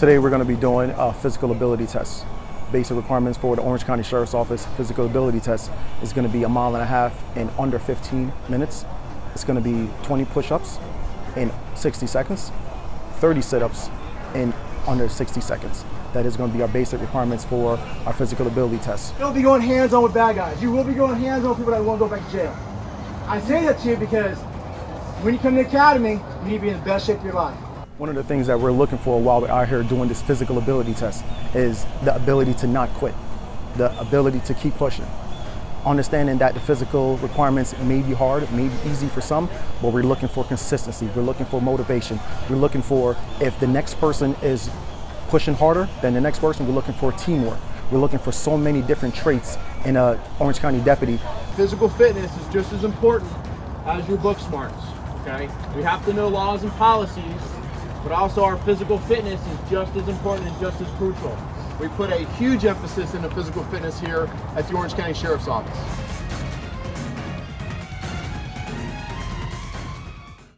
Today we're going to be doing a physical ability test. Basic requirements for the Orange County Sheriff's Office physical ability test is going to be a mile and a half in under 15 minutes. It's going to be 20 push-ups in 60 seconds, 30 sit-ups in under 60 seconds. That is going to be our basic requirements for our physical ability test. You'll be going hands-on with bad guys. You will be going hands-on with people that want to go back to jail. I say that to you because when you come to the academy, you need to be in the best shape of your life. One of the things that we're looking for while we're out here doing this physical ability test is the ability to not quit, the ability to keep pushing. Understanding that the physical requirements may be hard, may be easy for some, but we're looking for consistency, we're looking for motivation, we're looking for if the next person is pushing harder than the next person, we're looking for teamwork. We're looking for so many different traits in a Orange County deputy. Physical fitness is just as important as your book smarts, okay? We have to know laws and policies, but also our physical fitness is just as important and just as crucial. We put a huge emphasis into physical fitness here at the Orange County Sheriff's Office.